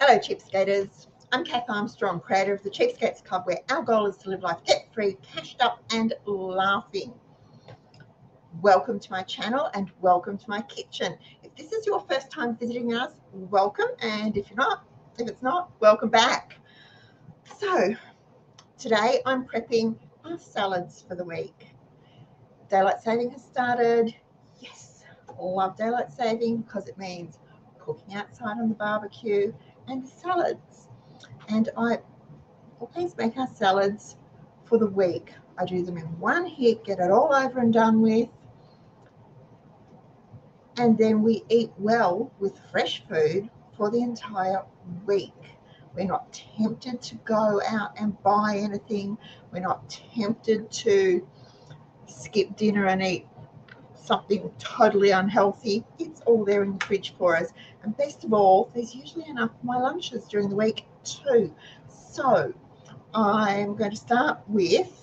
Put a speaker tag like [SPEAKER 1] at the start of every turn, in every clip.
[SPEAKER 1] Hello, cheapskaters. I'm Cath Armstrong, creator of the Cheapskates Club, where our goal is to live life debt free, cashed up, and laughing. Welcome to my channel and welcome to my kitchen. If this is your first time visiting us, welcome. And if you're not, if it's not, welcome back. So, today I'm prepping our salads for the week. Daylight saving has started. Yes, love daylight saving because it means cooking outside on the barbecue and salads. And I always make our salads for the week. I do them in one hit, get it all over and done with. And then we eat well with fresh food for the entire week. We're not tempted to go out and buy anything. We're not tempted to skip dinner and eat something totally unhealthy. It's all there in the fridge for us. And best of all, there's usually enough for my lunches during the week too. So I'm going to start with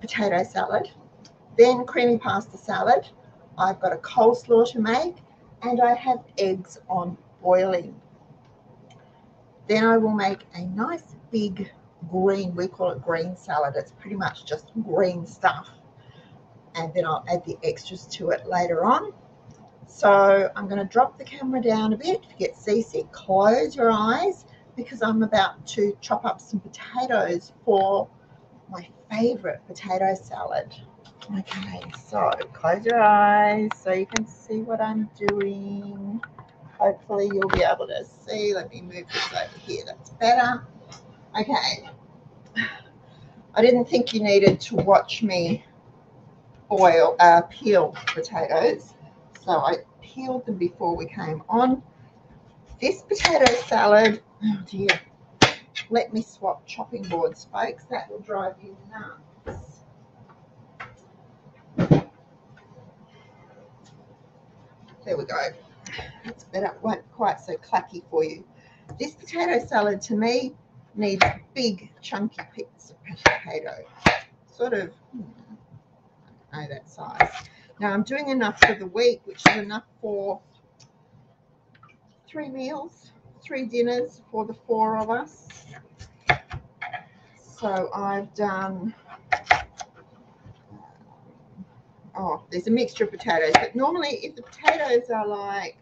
[SPEAKER 1] potato salad, then creamy pasta salad. I've got a coleslaw to make and I have eggs on boiling. Then I will make a nice big green, we call it green salad. It's pretty much just green stuff. And then I'll add the extras to it later on. So I'm going to drop the camera down a bit. If you get seasick, close your eyes because I'm about to chop up some potatoes for my favorite potato salad. Okay, so close your eyes so you can see what I'm doing. Hopefully you'll be able to see. Let me move this over here. That's better. Okay. I didn't think you needed to watch me boil, uh, peel potatoes. So I peeled them before we came on. This potato salad, oh dear, let me swap chopping boards, folks. That will drive you nuts. There we go. It's better, won't quite so clacky for you. This potato salad to me needs big chunky bits of potato. Sort of, hmm, that size. Now I'm doing enough for the week, which is enough for three meals, three dinners for the four of us. So I've done, oh, there's a mixture of potatoes, but normally if the potatoes are like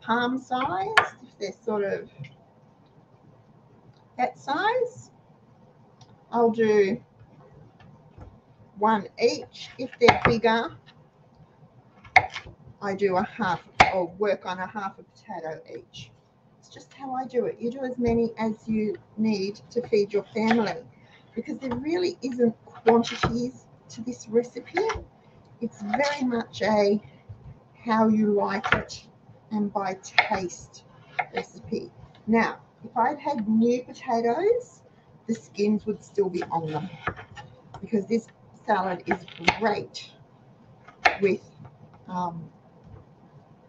[SPEAKER 1] palm sized, if they're sort of that size, I'll do one each. If they're bigger, I do a half or work on a half a potato each. It's just how I do it. You do as many as you need to feed your family because there really isn't quantities to this recipe. It's very much a how you like it and by taste recipe. Now, if I'd had new potatoes, the skins would still be on them because this salad is great with um,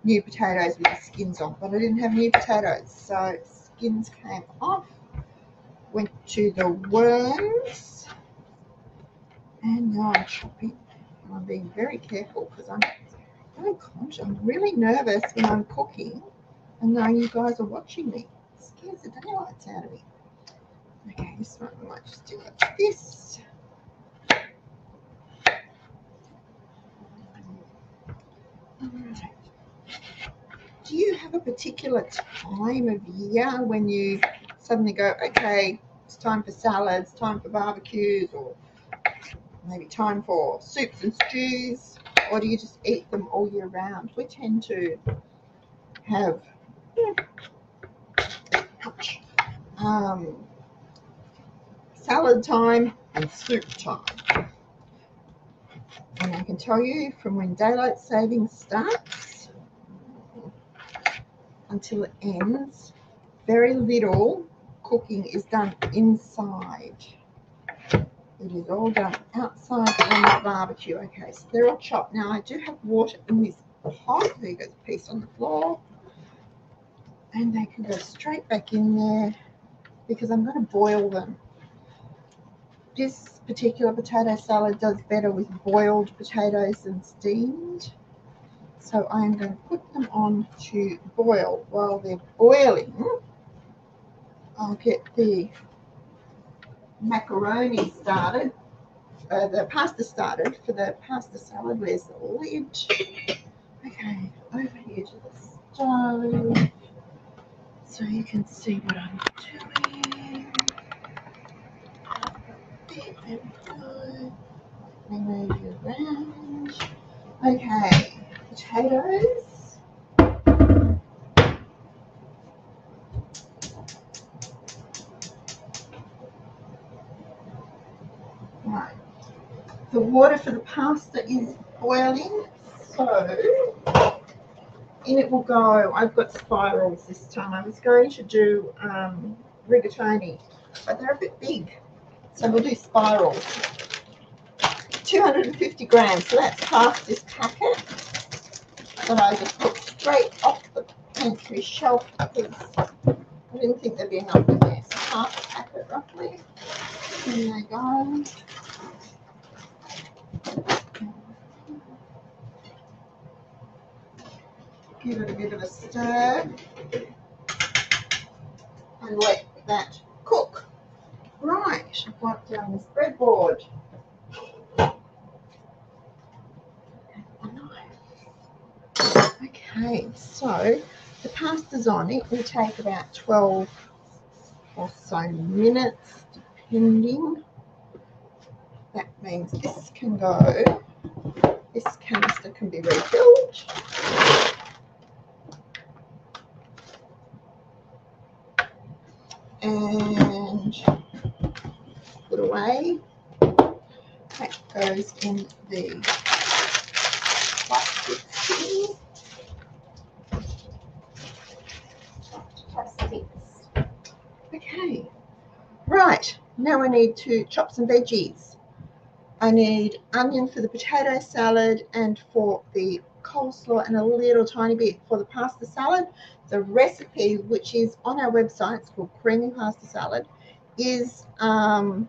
[SPEAKER 1] new potatoes with the skins on, but I didn't have new potatoes, so skins came off. Went to the worms, and now I'm chopping. I'm being very careful because I'm very conscious. I'm really nervous when I'm cooking, and now you guys are watching me. It scares the daylights out of me. Okay, this one I might just do like this. Do you have a particular time of year when you suddenly go, okay, it's time for salads, time for barbecues, or maybe time for soups and stews, or do you just eat them all year round? We tend to have um, salad time and soup time. And I can tell you from when daylight saving starts until it ends, very little cooking is done inside. It is all done outside on the barbecue. Okay, so they're all chopped. Now I do have water in this pot. There goes a piece on the floor. And they can go straight back in there because I'm going to boil them. This particular potato salad does better with boiled potatoes than steamed. So I'm going to put them on to boil. While they're boiling, I'll get the macaroni started, uh, the pasta started for the pasta salad. Where's the lid? Okay, over here to the stove so you can see what I'm doing. Move around. Okay, potatoes. Right. The water for the pasta is boiling, so in it will go. I've got spirals this time. I was going to do um, rigatoni, but they're a bit big, so we'll do spirals. 250 grams, so that's half this packet that I just took straight off the pantry shelf because I didn't think there'd be enough in there. So half a packet roughly. There you go. Give it a bit of a stir and let that cook. Right, I've got down this breadboard. Okay, so the pasta's on. It will take about 12 or so minutes, depending. That means this can go, this canister can be refilled. And away. That goes in the plastic thing. Plastics. Okay, right, now I need to chop some veggies. I need onion for the potato salad and for the coleslaw and a little tiny bit for the pasta salad. The recipe, which is on our website, it's called creamy pasta salad, is um,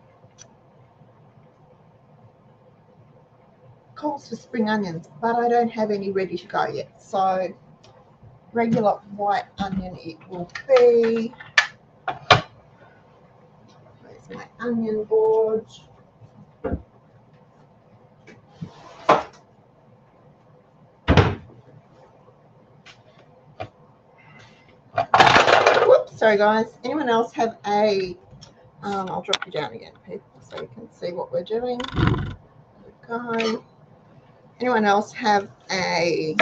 [SPEAKER 1] calls for spring onions, but I don't have any ready to go yet. So regular white onion it will be. Where's my onion board? Whoops, sorry guys. Anyone else have a, um, I'll drop you down again, people, so you can see what we're doing. There go. Anyone else have a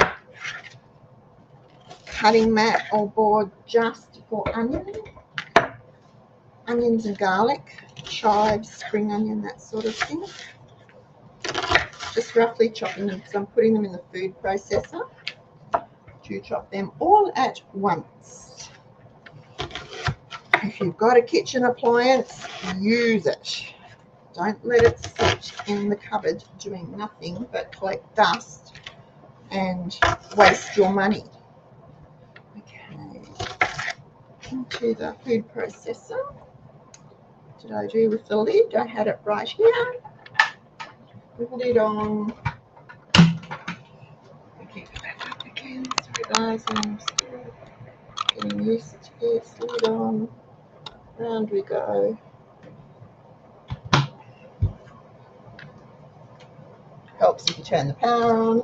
[SPEAKER 1] cutting mat or board just for onion? Onions and garlic, chives, spring onion, that sort of thing. Just roughly chopping them because I'm putting them in the food processor to chop them all at once. If you've got a kitchen appliance, use it. Don't let it sit in the cupboard doing nothing but collect dust and waste your money. Okay, into the food processor. Did I do with the lid? I had it right here. With the lid on. Okay, back up again. Sorry guys, I'm still getting used to this lid on. Round we go. Helps you turn the power on.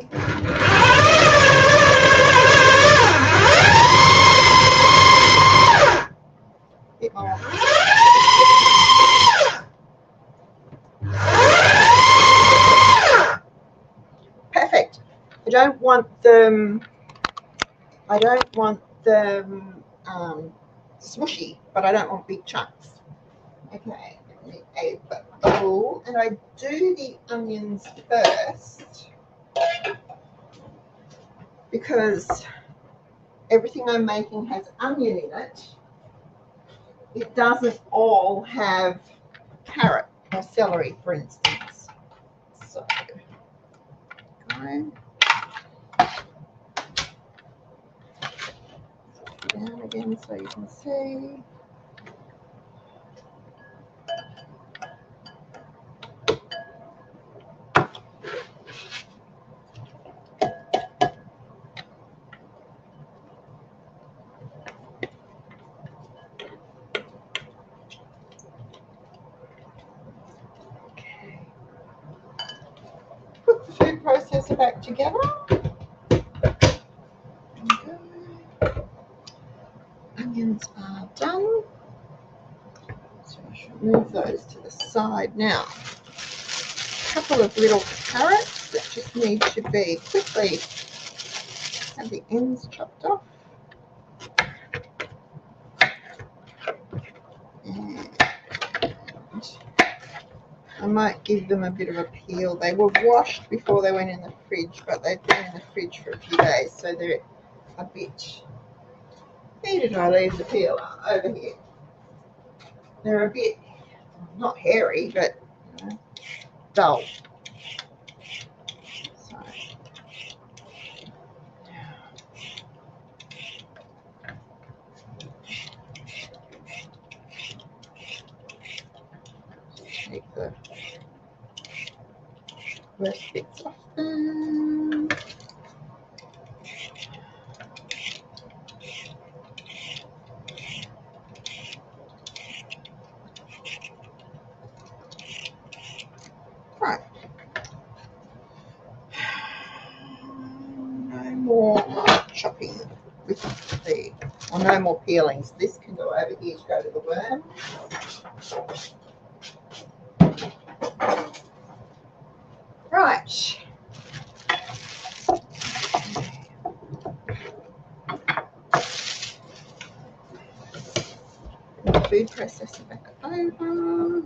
[SPEAKER 1] Perfect. I don't want them. I don't want them um, smushy, but I don't want big chunks. Okay, a bowl, and I do the onions first because everything I'm making has onion in it. It doesn't all have carrot or celery, for instance. So, okay. Down again so you can see. back together. Onions are done. So I should move those to the side now. A couple of little carrots that just need to be quickly have the ends chopped off. I might give them a bit of a peel. They were washed before they went in the fridge, but they've been in the fridge for a few days, so they're a bit. Where did I leave the peeler? Over here. They're a bit, not hairy, but you know, dull. Take the bits. Right. No more chopping with the, or no more peelings. This can go over here to go to the worm. Right. Food processor back over.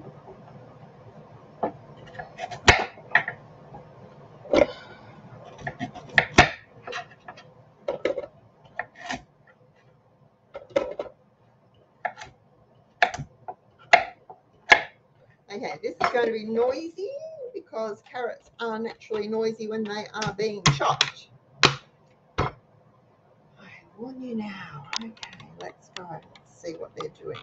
[SPEAKER 1] Okay, this is going to be noisy because carrots are naturally noisy when they are being chopped. I warn you now. Okay, let's go and see what they're doing.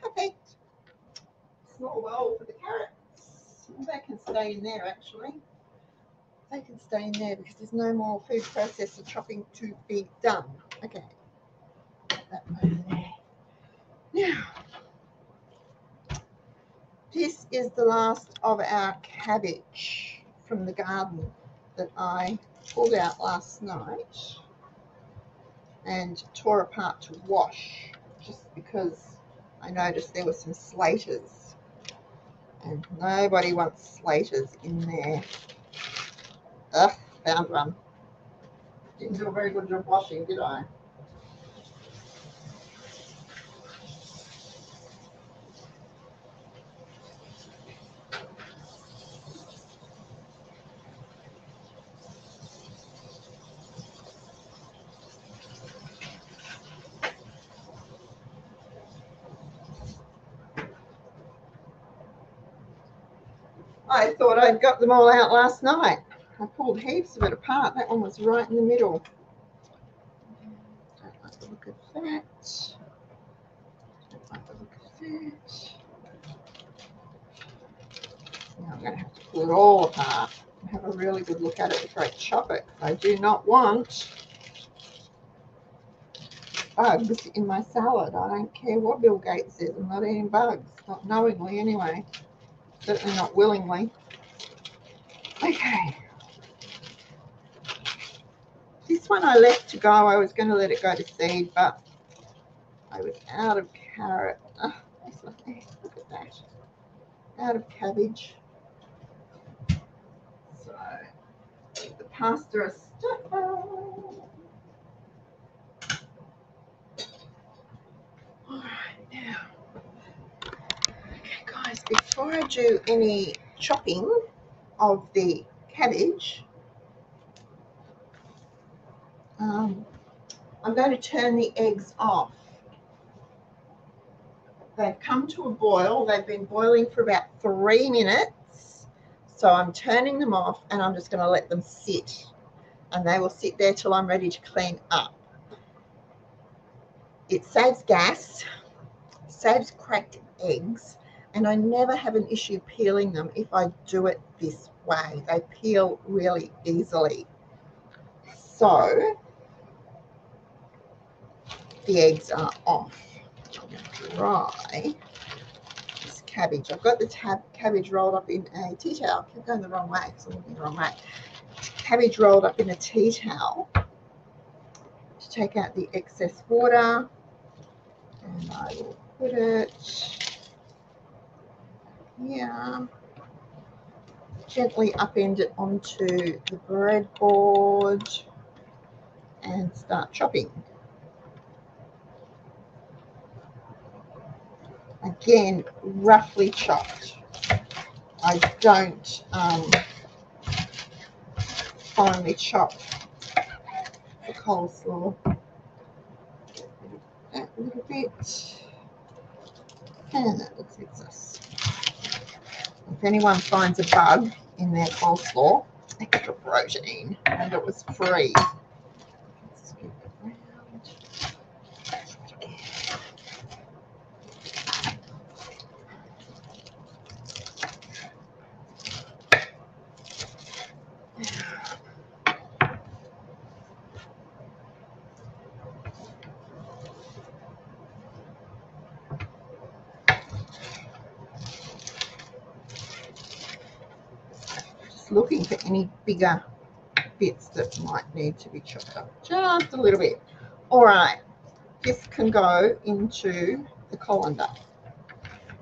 [SPEAKER 1] Perfect. Small bowl for the carrots. They can stay in there actually. In there because there's no more food processor chopping to be done. Okay. Now, this is the last of our cabbage from the garden that I pulled out last night and tore apart to wash just because I noticed there were some slaters and nobody wants slaters in there. Ugh, found one. Didn't do a very good job washing, did I? I thought I'd got them all out last night. Pulled heaps of it apart. That one was right in the middle. Don't like the look of that. Don't like the look of that. Now I'm going to have to pull it all apart and have a really good look at it before I chop it. I do not want bugs in my salad. I don't care what Bill Gates says. I'm not eating bugs. Not knowingly anyway. Certainly not willingly. Okay. This one I left to go. I was going to let it go to seed, but I was out of carrot. Oh, look at that. Out of cabbage. So, the pasta stuffer. All right, now. Okay, guys, before I do any chopping of the cabbage, um, I'm going to turn the eggs off. They've come to a boil. They've been boiling for about three minutes. So I'm turning them off and I'm just going to let them sit. And they will sit there till I'm ready to clean up. It saves gas, saves cracked eggs, and I never have an issue peeling them if I do it this way. They peel really easily. So the eggs are off. I'm going to dry this cabbage. I've got the tab cabbage rolled up in a tea towel. I keep going the wrong way because I'm looking the wrong way. Cabbage rolled up in a tea towel to take out the excess water. And I will put it here. Gently upend it onto the breadboard and start chopping. Again, roughly chopped. I don't um, finely chop the coleslaw. That little bit. And that looks excess. If anyone finds a bug in their coleslaw, extra protein, and it was free. looking for any bigger bits that might need to be chopped up just a little bit. All right, this can go into the colander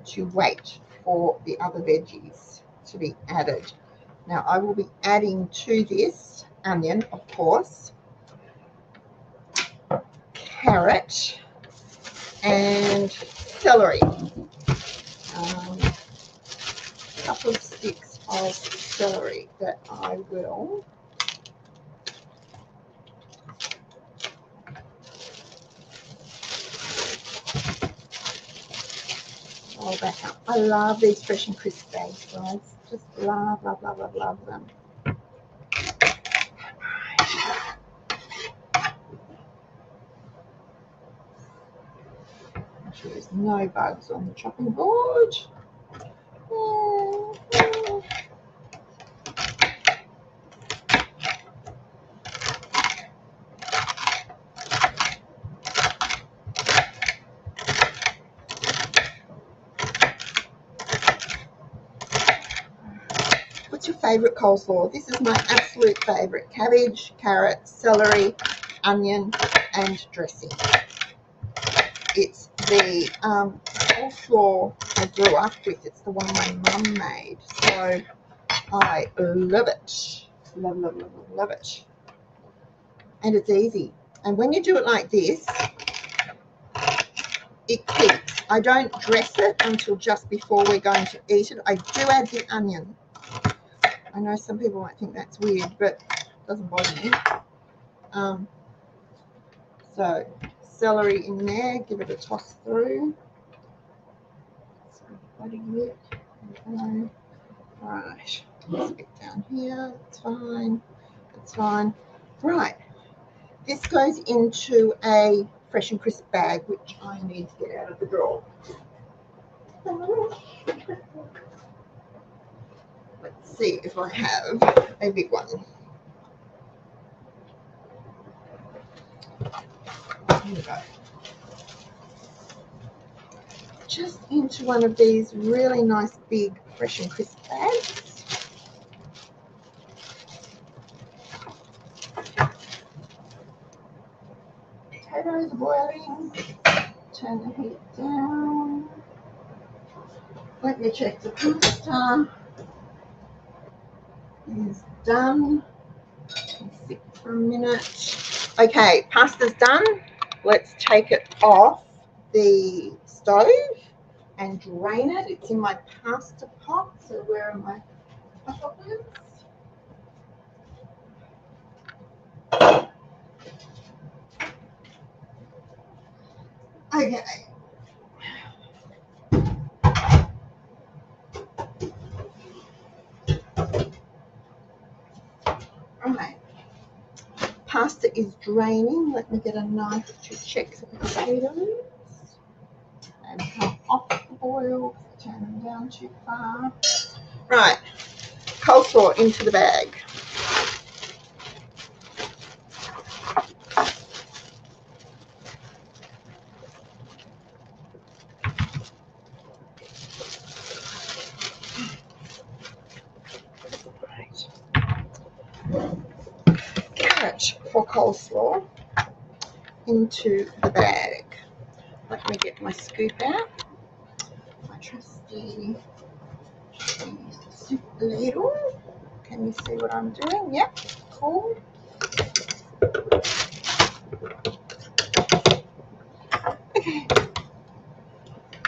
[SPEAKER 1] to wait for the other veggies to be added. Now I will be adding to this onion, of course, carrot and celery. Um, a couple of sticks of celery that I will roll back up. I love these fresh and crisp bags, guys. Just love, love, love, love, love them. There's no bugs on the chopping board. Favourite coleslaw. This is my absolute favourite. Cabbage, carrot, celery, onion and dressing. It's the um, coleslaw I grew up with. It's the one my mum made. So I love it. Love, love, love, love it. And it's easy. And when you do it like this, it keeps. I don't dress it until just before we're going to eat it. I do add the onion I know some people might think that's weird, but it doesn't bother me. Um, so celery in there, give it a toss through. Right, let's get down here. That's fine. That's fine. Right. This goes into a fresh and crisp bag, which I need to get out of the drawer. See if I have a big one. Here we go. Just into one of these really nice big fresh and crisp bags. Potatoes boiling. Turn the heat down. Let me check the pasta is done. Sit for a minute. Okay, pasta's done. Let's take it off the stove and drain it. It's in my pasta pot. So where are my poppers? Okay. Pasta is draining. Let me get a knife to check the potatoes and come off the boil. Turn them down too far. Right, coleslaw into the bag. coleslaw into the bag. Let me get my scoop out. My trusty soup ladle. Can you see what I'm doing? Yep, cool. Okay.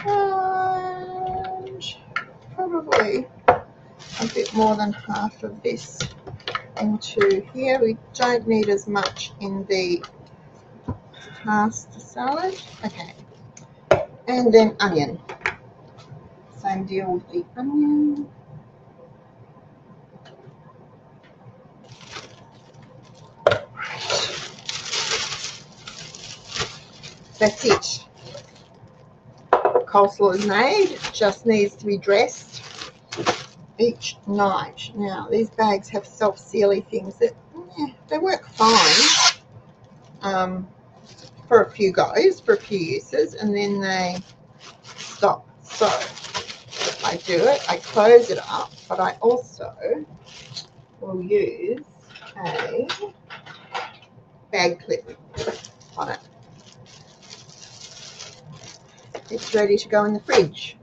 [SPEAKER 1] And probably a bit more than half of this into here. We don't need as much in the pasta salad. Okay. And then onion. Same deal with the onion. That's it. Coleslaw is made, just needs to be dressed each night. Now, these bags have self-sealing things that yeah, they work fine um, for a few goes, for a few uses, and then they stop. So I do it, I close it up, but I also will use a bag clip on it. It's ready to go in the fridge.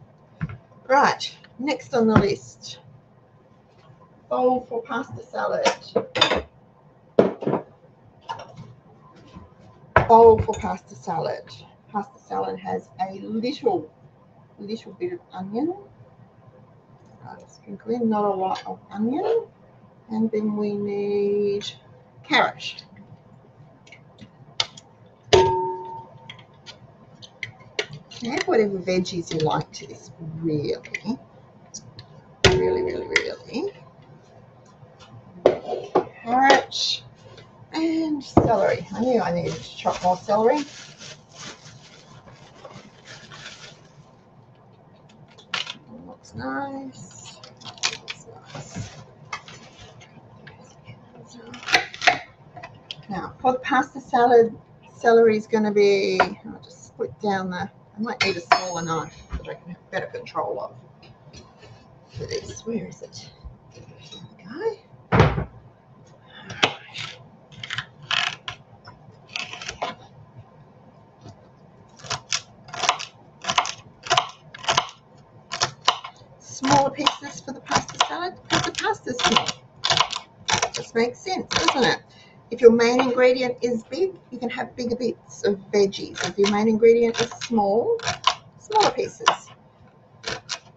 [SPEAKER 1] Right, next on the list, bowl for pasta salad. Bowl for pasta salad. Pasta salad has a little, little bit of onion. In, not a lot of onion. And then we need carrot. add whatever veggies you like to this, really. Really, really, really. Carrot celery. I knew I needed to chop more celery. Looks nice. Looks nice. Now, for the pasta salad, celery is going to be, I'll just split down the I might need a smaller knife that I can have better control of for this. Where is it? There we go. Smaller pieces for the pasta salad because the pasta's small. Makes sense, doesn't it? If your main ingredient is big, you can have bigger bits of veggies. If your main ingredient is small, smaller pieces.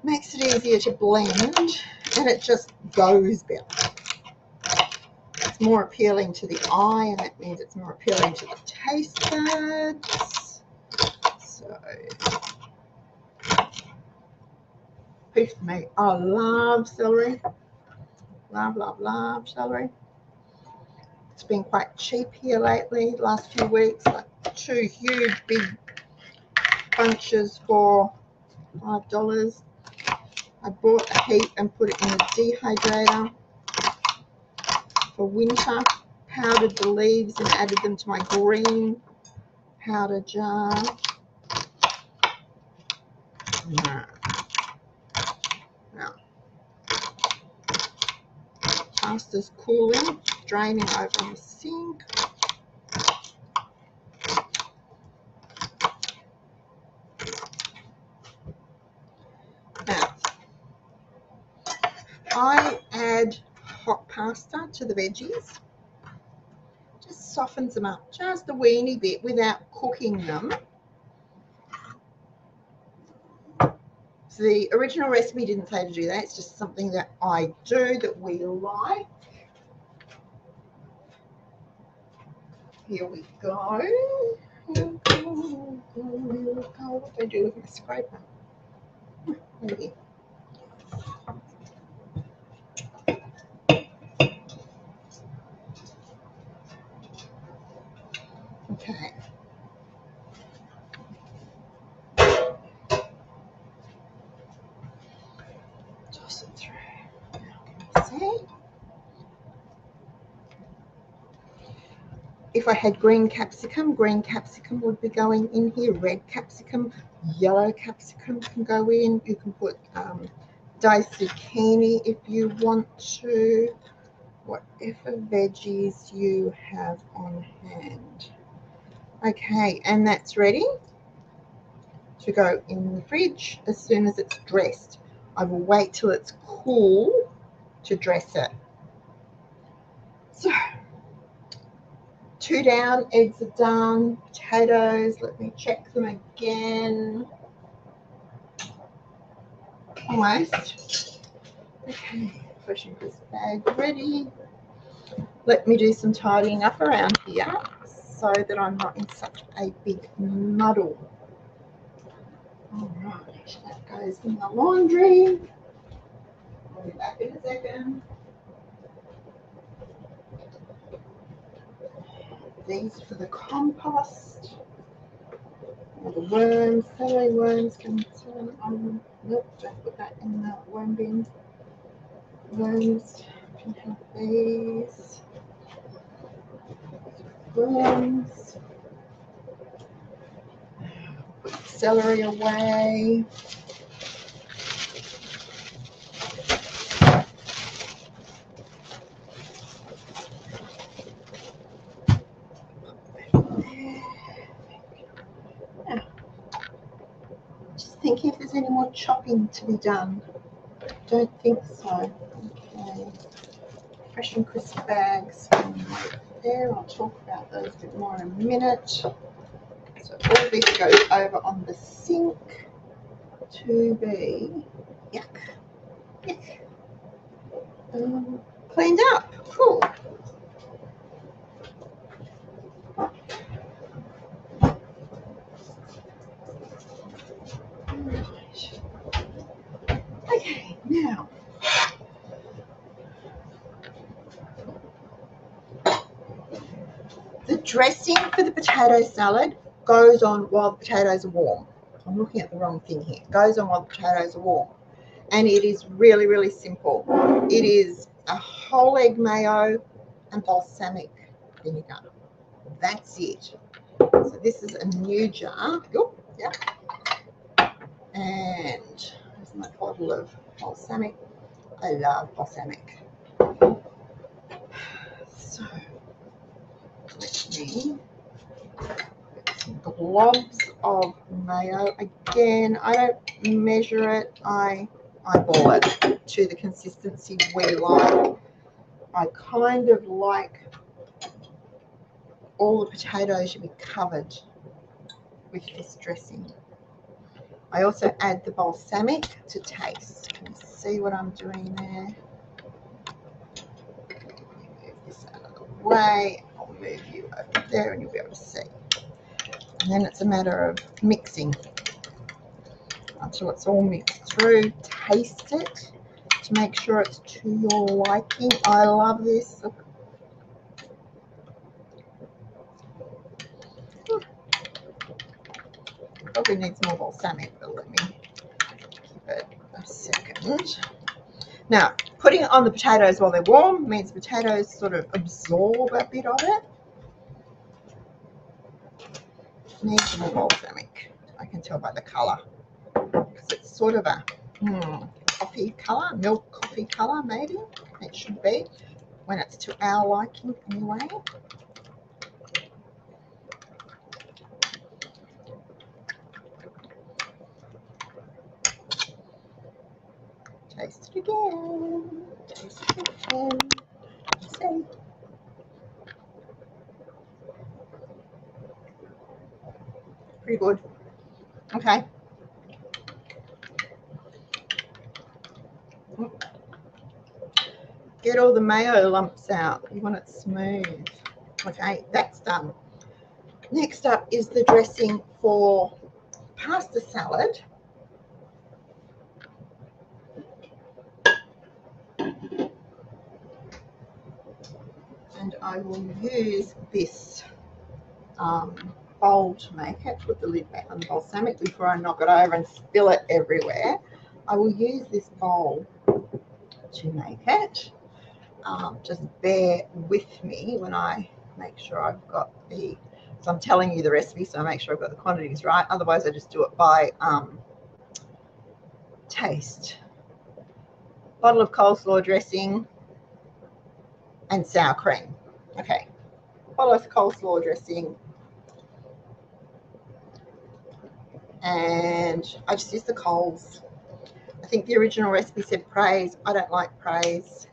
[SPEAKER 1] Makes it easier to blend and it just goes better. It's more appealing to the eye and that means it's more appealing to the taste buds. So, beef me. I love celery. Love, love, love celery. Been quite cheap here lately, last few weeks, like two huge big bunches for five dollars. I bought a heap and put it in a dehydrator for winter. Powdered the leaves and added them to my green powder jar. Now, pasta's cooling draining over the sink. Now, I add hot pasta to the veggies. Just softens them up just a weeny bit without cooking them. The original recipe didn't say to do that. It's just something that I do that we like. Here we go. What do I do with my scraper? Okay. Toss it through. Now, can you see? If I had green capsicum, green capsicum would be going in here. Red capsicum, yellow capsicum can go in. You can put um, diced zucchini if you want to. whatever veggies you have on hand. Okay, and that's ready to go in the fridge as soon as it's dressed. I will wait till it's cool to dress it. So, two down, eggs are done, potatoes, let me check them again. Almost. Okay, pushing this bag ready. Let me do some tidying up around here so that I'm not in such a big muddle. All right, that goes in the laundry. I'll be back in a second. These for the compost. All the worms, celery worms can turn on. Nope, don't put that in the worm bin. Worms can have these. Worms. Put celery away. Just thinking if there's any more chopping to be done. Don't think so. Okay. Fresh and crisp bags there. I'll talk about those a bit more in a minute. So all this goes over on the sink to be yuck, yuck, um, cleaned up. Cool. Okay, now. The dressing for the potato salad goes on while the potatoes are warm. I'm looking at the wrong thing here. Goes on while the potatoes are warm. And it is really, really simple. It is a whole egg mayo and balsamic vinegar. That's it. So this is a new jar. Oop, yep. And there's my bottle of balsamic. I love balsamic. So let me globs of mayo. Again, I don't measure it. I eyeball it to the consistency we like. I kind of like all the potatoes should be covered with this dressing. I also add the balsamic to taste. Can you see what I'm doing there? Move this out of the way. Move you over there and you'll be able to see. And then it's a matter of mixing until it's all mixed through. Taste it to make sure it's to your liking. I love this. Look. Probably needs more balsamic, but let me keep it a second. Now, putting it on the potatoes while they're warm means potatoes sort of absorb a bit of it. Needs more balsamic. I can tell by the colour. Because it's sort of a mm, coffee colour, milk coffee colour maybe. It should be. When it's to our liking anyway. Taste it again. It again. See. Pretty good. Okay. Get all the mayo lumps out. You want it smooth. Okay, that's done. Next up is the dressing for pasta salad. And I will use this um, bowl to make it. Put the lid back on the balsamic before I knock it over and spill it everywhere. I will use this bowl to make it. Um, just bear with me when I make sure I've got the, so I'm telling you the recipe, so I make sure I've got the quantities right. Otherwise, I just do it by um, taste. Bottle of coleslaw dressing, and sour cream. Okay, follow the coleslaw dressing. And I just use the Coles. I think the original recipe said praise. I don't like praise,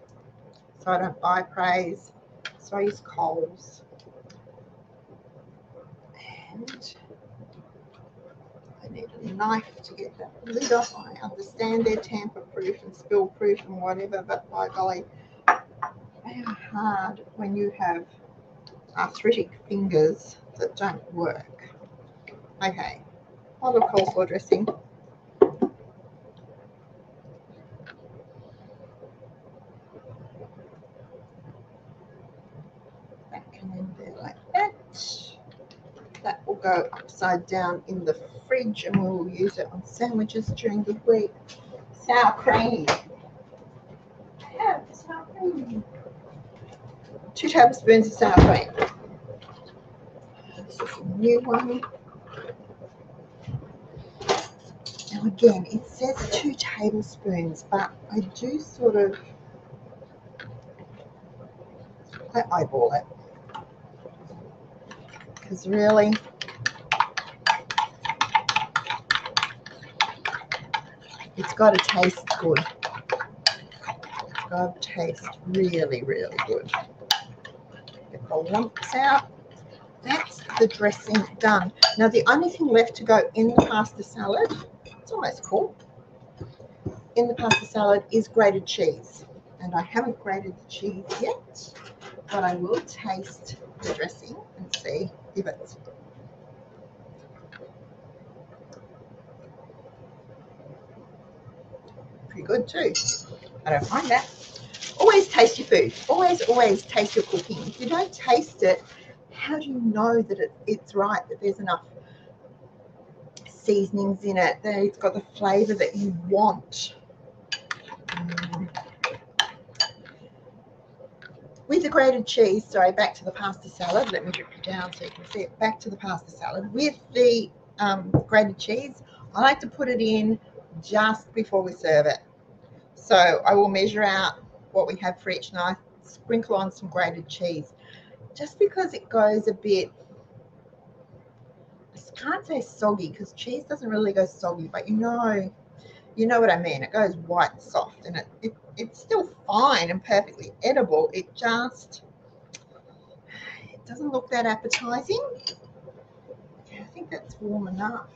[SPEAKER 1] so I don't buy praise. So I use Coles. And I need a knife to get that lid off. I understand they're tamper proof and spill proof and whatever, but by golly, they hard when you have arthritic fingers that don't work. Okay, a lot of coleslaw dressing. That can end there like that. That will go upside down in the fridge and we'll use it on sandwiches during the week. Sour cream. Yeah, sour cream. Two tablespoons of cream. This is a new one. Now again, it says two tablespoons, but I do sort of I eyeball it. Because really, it's got to taste good. It's got to taste really, really good. The lumps out. That's the dressing done. Now the only thing left to go in the pasta salad, it's almost cool, in the pasta salad is grated cheese. And I haven't grated the cheese yet, but I will taste the dressing and see if it's pretty good too. I don't mind that. Always taste your food. Always, always taste your cooking. If you don't taste it, how do you know that it, it's right, that there's enough seasonings in it, that it's got the flavour that you want? With the grated cheese, sorry, back to the pasta salad. Let me drip it down so you can see it. Back to the pasta salad. With the um, grated cheese, I like to put it in just before we serve it. So I will measure out what we have for each knife, sprinkle on some grated cheese. Just because it goes a bit, I can't say soggy because cheese doesn't really go soggy, but you know, you know what I mean. It goes white soft and it, it it's still fine and perfectly edible. It just it doesn't look that appetizing. I think that's warm enough.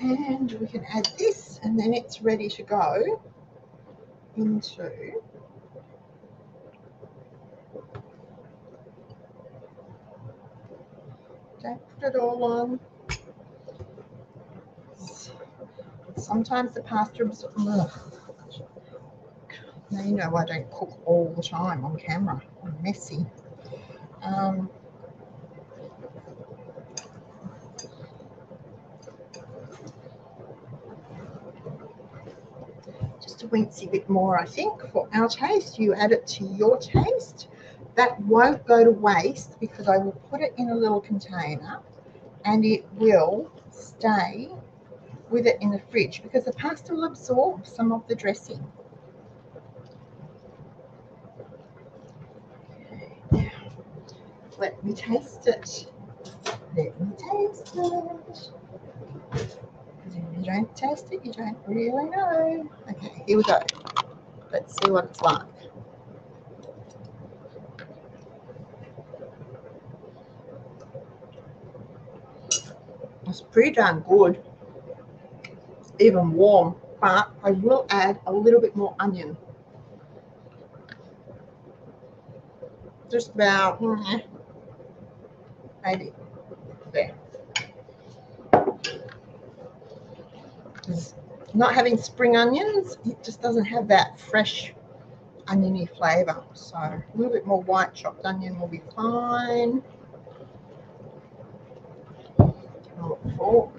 [SPEAKER 1] And we can add this and then it's ready to go into don't put it all on? Sometimes the pasta ugh. now you know I don't cook all the time on camera. I'm messy. Um, a bit more I think for our taste you add it to your taste that won't go to waste because I will put it in a little container and it will stay with it in the fridge because the pasta will absorb some of the dressing. Let me taste it. Let me taste it. Because if you don't taste it, you don't really know. Okay, here we go. Let's see what it's like. It's pretty darn good even warm, but I will add a little bit more onion. Just about mm, maybe there. Not having spring onions, it just doesn't have that fresh oniony flavour. So a little bit more white chopped onion will be fine. Fork.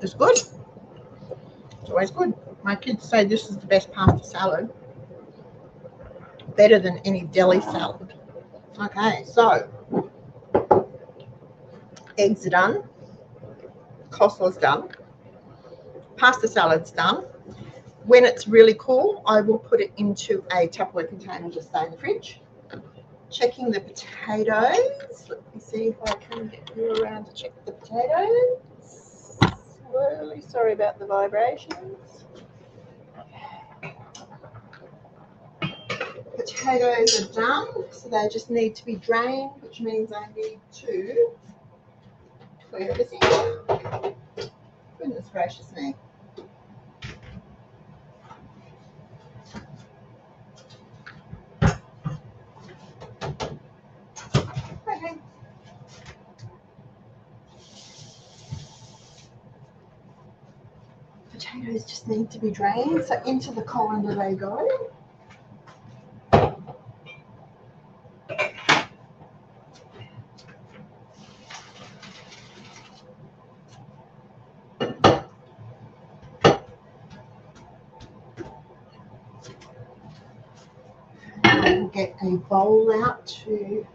[SPEAKER 1] It's good. It's always good. My kids say this is the best pasta salad. Better than any deli salad. Okay, so eggs are done. coleslaw's done, pasta salad's done. When it's really cool, I will put it into a Tupperware container to stay in the fridge. Checking the potatoes. Let me see if I can get you around to check the potatoes. Slowly, sorry about the vibrations. Potatoes are done, so they just need to be drained, which means I need to clear everything. Goodness gracious me. Potatoes just need to be drained, so into the colander they go. and get a bowl out to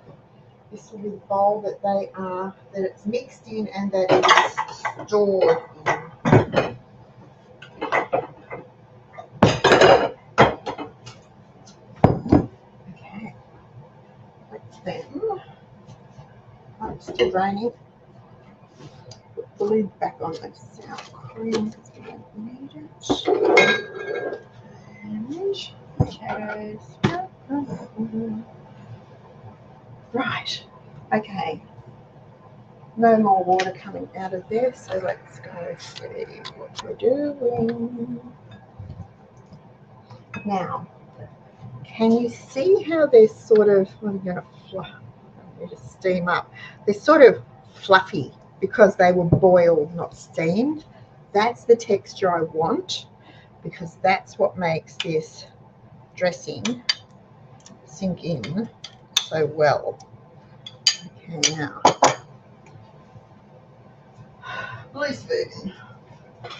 [SPEAKER 1] this the bowl that they are that it's mixed in and that it is stored in. Okay, still draining. Put the lid back on the sour cream because we don't need it. And potatoes. Right, okay. No more water coming out of there, so let's go see what we're doing. Now, can you see how they're sort of, I'm going to fluff, to steam up. They're sort of fluffy because they were boiled, not steamed. That's the texture I want because that's what makes this dressing sink in so well. Okay, now blue spoon.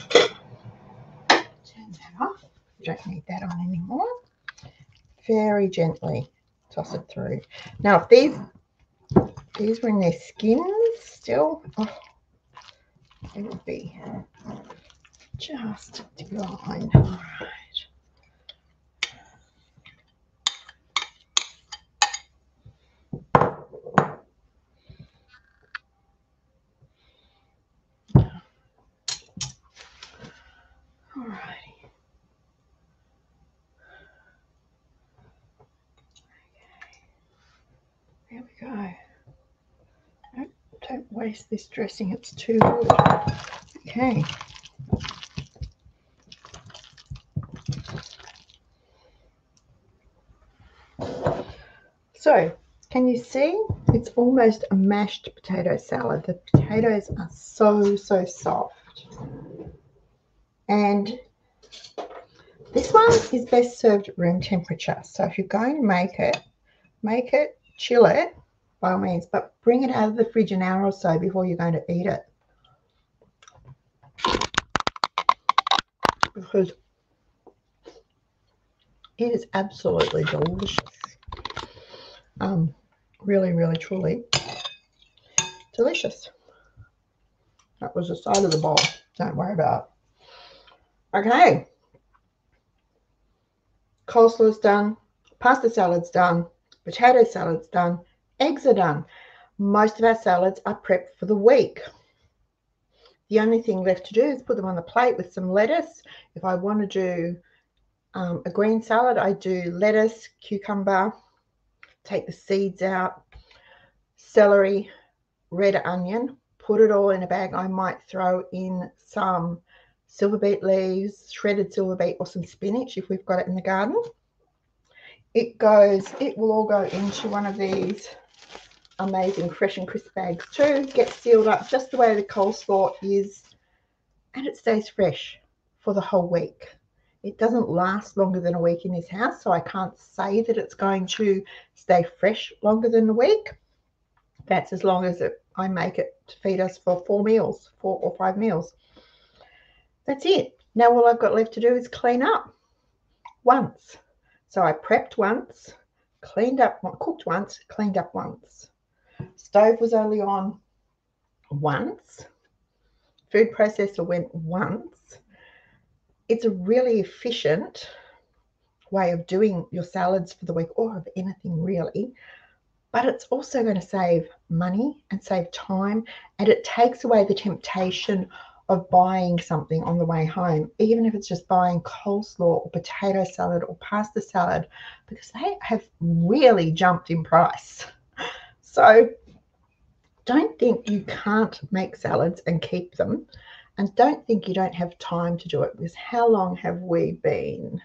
[SPEAKER 1] Turn that off. We don't need that on anymore. Very gently toss it through. Now, if these these were in their skins still, oh, it would be just divine. All right. Alrighty. Okay. There we go. Don't, don't this dressing, it's too. Okay. So, can you see? It's almost a mashed potato salad. The potatoes are so, so soft. And this one is best served room temperature. So if you're going to make it, make it, chill it by all means, but bring it out of the fridge an hour or so before you're going to eat it. Because it is absolutely delicious. Um, really, really, truly delicious. That was the side of the bowl. Don't worry about it. Okay. Coleslaw's done. Pasta salad's done. Potato salad's done. Eggs are done. Most of our salads are prepped for the week. The only thing left to do is put them on the plate with some lettuce. If I want to do um, a green salad, I do lettuce, cucumber, take the seeds out, celery, red onion, put it all in a bag. I might throw in some silver beet leaves, shredded silver beet, or some spinach if we've got it in the garden. It goes, it will all go into one of these amazing fresh and crisp bags too. Gets sealed up just the way the coleslaw is, and it stays fresh for the whole week. It doesn't last longer than a week in this house, so I can't say that it's going to stay fresh longer than a week. That's as long as it, I make it to feed us for four meals, four or five meals. That's it. Now all I've got left to do is clean up once. So I prepped once, cleaned up, cooked once, cleaned up once. Stove was only on once. food processor went once, it's a really efficient way of doing your salads for the week or of anything really. But it's also going to save money and save time, and it takes away the temptation of buying something on the way home, even if it's just buying coleslaw or potato salad or pasta salad, because they have really jumped in price. So don't think you can't make salads and keep them. And don't think you don't have time to do it because how long have we been?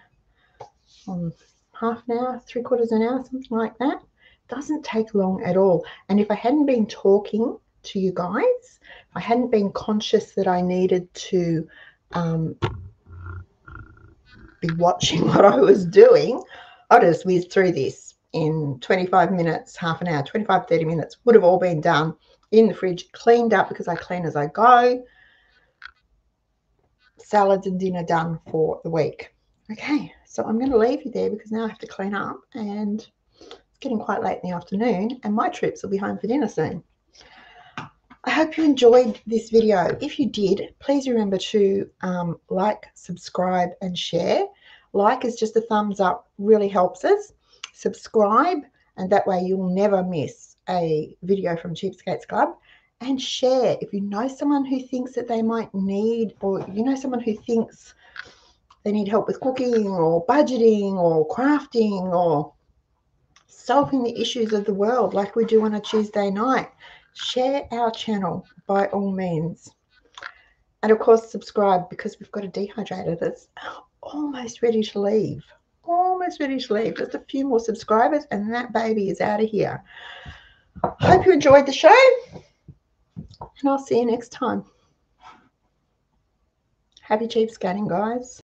[SPEAKER 1] Um, half an hour, three quarters an hour, something like that. Doesn't take long at all. And if I hadn't been talking to you guys, I hadn't been conscious that I needed to um, be watching what I was doing, I'd just whiz through this in 25 minutes, half an hour, 25, 30 minutes, would have all been done in the fridge, cleaned up because I clean as I go. Salads and dinner done for the week. Okay, so I'm going to leave you there because now I have to clean up and it's getting quite late in the afternoon and my troops will be home for dinner soon. I hope you enjoyed this video. If you did, please remember to um, like, subscribe and share. Like is just a thumbs up, really helps us. Subscribe and that way you'll never miss a video from Cheapskates Club. And share. If you know someone who thinks that they might need or you know someone who thinks they need help with cooking or budgeting or crafting or solving the issues of the world like we do on a Tuesday night share our channel by all means. And of course subscribe because we've got a dehydrator that's almost ready to leave almost ready to leave just a few more subscribers and that baby is out of here Hope you enjoyed the show, and I'll see you next time. Happy cheapskating, guys.